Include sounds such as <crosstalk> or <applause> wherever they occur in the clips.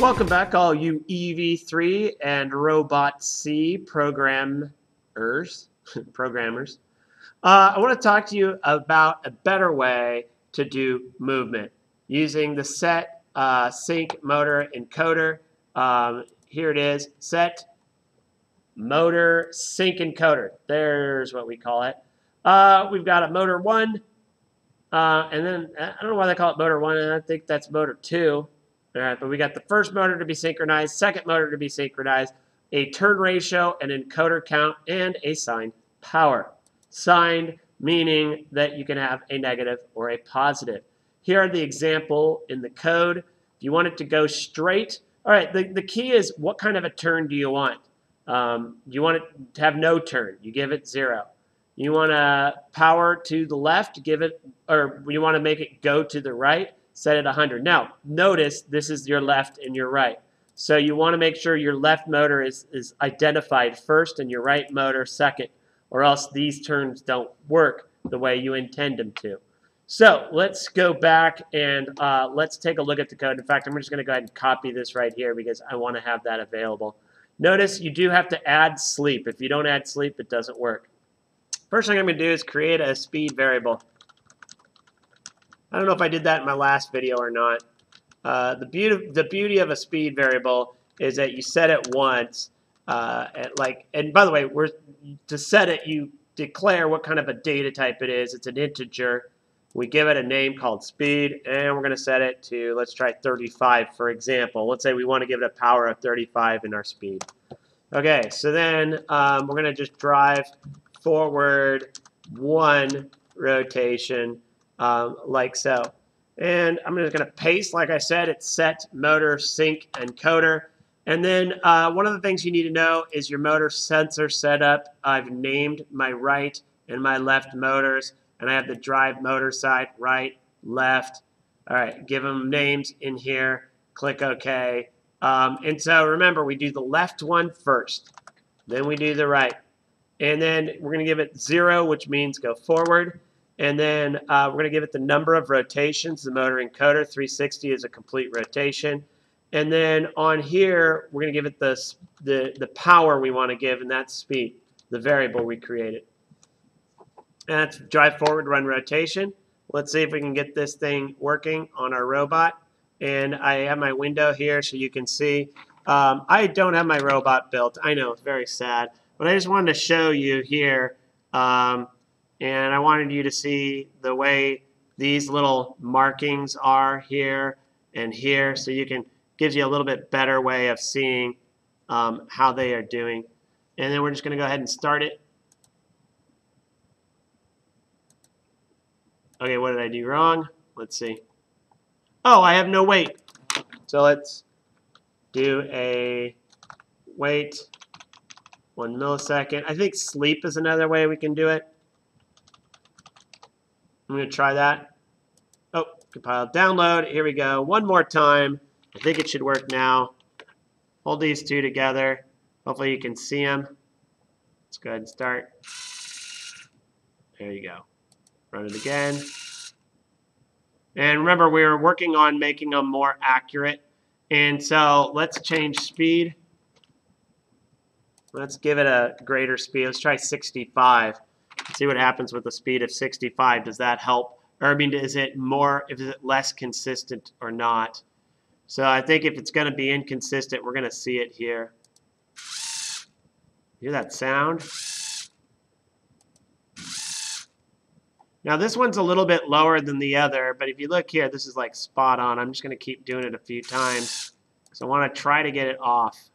Welcome back, all you EV3 and RobotC programmers. <laughs> programmers. Uh, I want to talk to you about a better way to do movement using the set uh, sync motor encoder. Um, here it is, set motor sync encoder. There's what we call it. Uh, we've got a motor one, uh, and then I don't know why they call it motor one, and I think that's motor two. All right, but we got the first motor to be synchronized, second motor to be synchronized, a turn ratio, an encoder count, and a signed power. Signed meaning that you can have a negative or a positive. Here are the example in the code. If you want it to go straight, all right, the, the key is what kind of a turn do you want? Um, you want it to have no turn, you give it zero. You want to power to the left, give it, or you want to make it go to the right, set it 100. Now, notice this is your left and your right. So you want to make sure your left motor is, is identified first and your right motor second, or else these turns don't work the way you intend them to. So let's go back and uh, let's take a look at the code. In fact, I'm just going to go ahead and copy this right here because I want to have that available. Notice you do have to add sleep. If you don't add sleep, it doesn't work. First thing I'm going to do is create a speed variable. I don't know if I did that in my last video or not. Uh, the, beauty, the beauty of a speed variable is that you set it once. Uh, and like, and by the way, we're to set it, you declare what kind of a data type it is. It's an integer. We give it a name called speed, and we're going to set it to, let's try 35, for example. Let's say we want to give it a power of 35 in our speed. Okay, so then um, we're going to just drive forward one rotation um, like so. And I'm just going to paste, like I said, it's set, motor, sync, encoder. And then uh, one of the things you need to know is your motor sensor setup. I've named my right and my left motors, and I have the drive motor side, right, left. All right, give them names in here, click OK. Um, and so remember, we do the left one first, then we do the right. And then we're going to give it zero, which means go forward. And then uh, we're going to give it the number of rotations. The motor encoder 360 is a complete rotation. And then on here, we're going to give it the, the, the power we want to give, and that's speed, the variable we created. And that's drive forward, run rotation. Let's see if we can get this thing working on our robot. And I have my window here so you can see. Um, I don't have my robot built. I know, it's very sad. But I just wanted to show you here um, and I wanted you to see the way these little markings are here and here so you can gives you a little bit better way of seeing um, how they are doing. And then we're just going to go ahead and start it. Okay what did I do wrong? Let's see. Oh I have no wait so let's do a wait one millisecond. I think sleep is another way we can do it I'm going to try that. Oh, compile, download. Here we go. One more time. I think it should work now. Hold these two together. Hopefully you can see them. Let's go ahead and start. There you go. Run it again. And remember, we are working on making them more accurate. And so let's change speed. Let's give it a greater speed. Let's try 65 see what happens with the speed of 65. Does that help? Or I mean, is it more, is it less consistent or not? So I think if it's going to be inconsistent, we're going to see it here. Hear that sound? Now this one's a little bit lower than the other, but if you look here, this is like spot on. I'm just going to keep doing it a few times. So I want to try to get it off.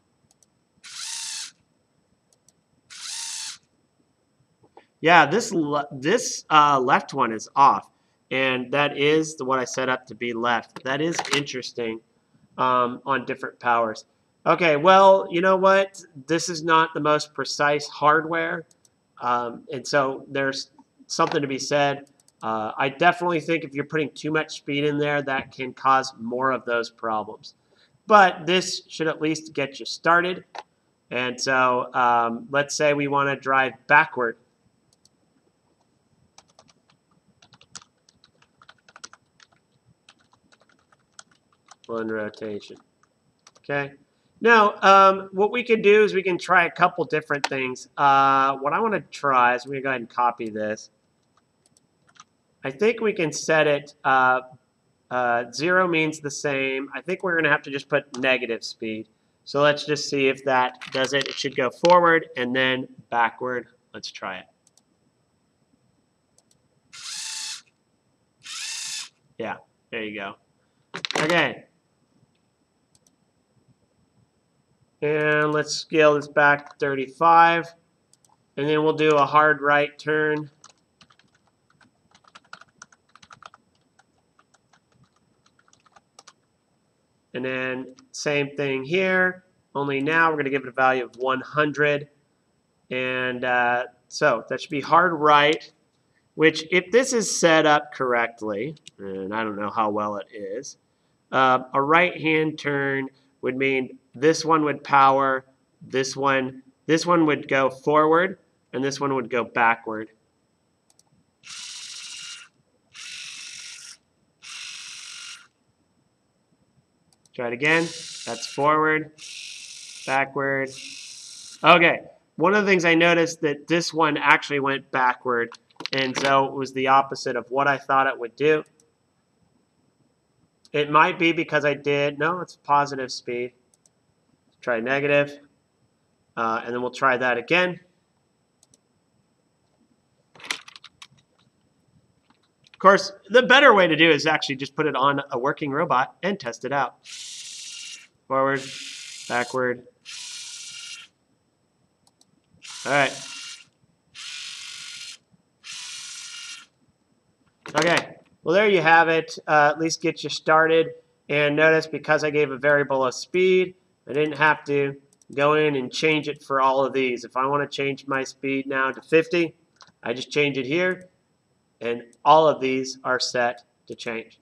Yeah, this this uh, left one is off, and that is the what I set up to be left. That is interesting um, on different powers. Okay, well, you know what? This is not the most precise hardware, um, and so there's something to be said. Uh, I definitely think if you're putting too much speed in there, that can cause more of those problems. But this should at least get you started. And so um, let's say we want to drive backward one rotation. Okay. Now, um, what we can do is we can try a couple different things. Uh, what I want to try is we're going to go ahead and copy this. I think we can set it, uh, uh, zero means the same. I think we're going to have to just put negative speed. So let's just see if that does it. It should go forward and then backward. Let's try it. Yeah, there you go. Okay. And let's scale this back to 35. And then we'll do a hard right turn. And then same thing here, only now we're going to give it a value of 100. And uh, so that should be hard right, which if this is set up correctly, and I don't know how well it is, uh, a right hand turn would mean this one would power, this one, this one would go forward, and this one would go backward. Try it again. That's forward, backward. Okay. One of the things I noticed that this one actually went backward, and so it was the opposite of what I thought it would do. It might be because I did, no, it's positive speed. Try negative, uh, and then we'll try that again. Of course, the better way to do is actually just put it on a working robot and test it out. Forward, backward. All right. Okay, well there you have it. Uh, at least get you started. And notice because I gave a variable of speed, I didn't have to go in and change it for all of these. If I want to change my speed now to 50, I just change it here and all of these are set to change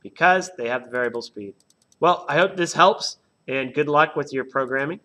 because they have the variable speed. Well, I hope this helps and good luck with your programming.